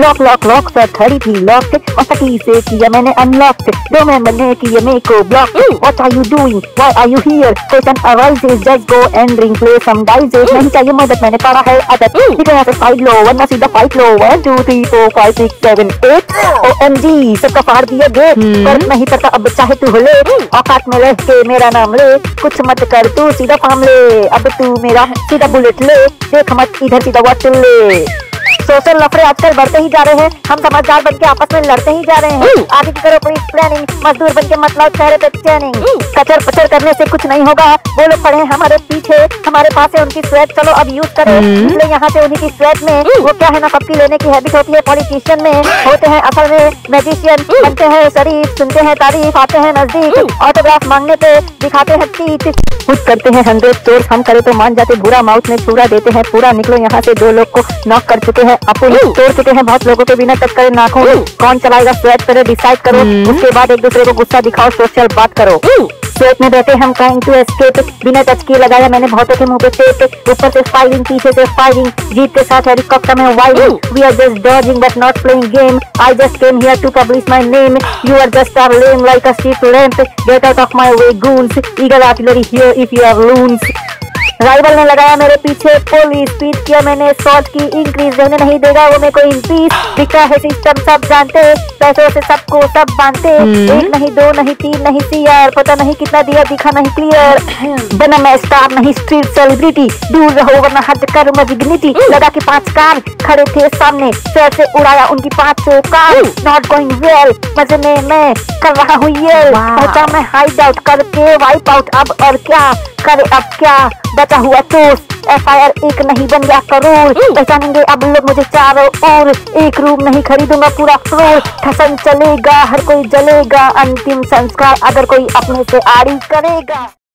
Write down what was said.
Lock lock lock sir खड़ी थी lock और सटी से किया मैंने अनलॉक दो मेंबर ने किया मेरे को block what are you doing why are you here question arises just go and ring play some dices नहीं चाहिए मदद मैंने पढ़ा है अदर ठीक है यहाँ से फाइट लो वरना सीधा फाइट लो one two three four five six seven eight O M G सबका फाड़ दिया गेट पर नहीं पता अब चाहे तू ले। औकात में रह के मेरा नाम ले। कुछ मत कर तू सीधा फार्म ले। अब तू मेरा सीधा बुलेट ले। देख मत इधर सीधा वॉट ले। सोशल लफड़े आजकल बढ़ते ही जा रहे हैं। हम समझदार बन के आपस में लड़ते ही जा रहे हैं। आगे की करो प्लीज़ प्लानिंग मजदूर बन के मतलब चेहरे पे चैनिंग कचर पचर करने से कुछ नहीं होगा। वो लोग पड़े हैं हमारे पीछे हमारे पास है उनकी स्वेट चलो अब यूज़ करें। इसलिए यहाँ से उन्हीं की स्वेट में। वो क्या है ना पप्पी लेने की हैबिट होती है पॉलिटिशियन में। होते हैं असल में मैजिशियन बनते हैं शरीफ सुनते हैं तारीफ़ आते हैं नज़दीक। ऑटोग्राफ मांगने पे दिखाते हैं तीत कुछ करते हैं हंड्रेड स्टोर हम करे तो मान जाते बुरा माउथ में पूरा देते हैं। पूरा निकलो यहाँ से। दो लोग को नॉक कर चुके हैं। अपन तोड़ चुके हैं बहुत लोगों के बिना टच करे नाखून। कौन चलाएगा स्वेट करे डिसाइड करो। उसके बाद एक दूसरे को गुस्सा दिखाओ सोशल बात करो। स्वेट में बैठे हम ट्राइंग टू एस्केप बिना टच किए लगाया मैंने बहुतों के मुँह पे टेप ऊपर से फायरिंग पीछे से फायरिंग जीत के साथ हेलीकॉप्टर में riding we are just dodging but not playing game I just came here to publish my name you are just are lame like a street lamp get out of my way goons eagle artillery here if you are loons rival ने लगाया मेरे पीछे police speed किया मैंने shot की increase रहने नहीं देगा वो मेरे को इंक्रीज दिखा है सिस्टम सब जानते पैसों से सबको सब मानते एक नहीं दो नहीं तीन नहीं सी यार पता नहीं कितना दिया दिखा नहीं क्लियर बना मैं स्टार नहीं स्ट्रीट सेलिब्रिटी दूर रहो वरना हद कर डिग्निटी लगा के पाँच कार खड़े थे सामने सर से उड़ाया उनकी पाँचों कार। नॉट गोइंग वेल मज़े में मैं कर रहा हूँ ये। पहुँचा मैं हाइड आउट करके वाइप आउट अब और क्या करे अब क्या? बचा हुआ चोर। एफ़ आई आर एक नहीं बन गया करोड़। पहचानेंगे अब लोग मुझे चारों ओर। एक रूम नहीं खरीदूँगा पूरा फ्लोर। ठसन चलेगा हर कोई जलेगा। अंतिम संस्कार अगर कोई अपने से आड़ी करेगा।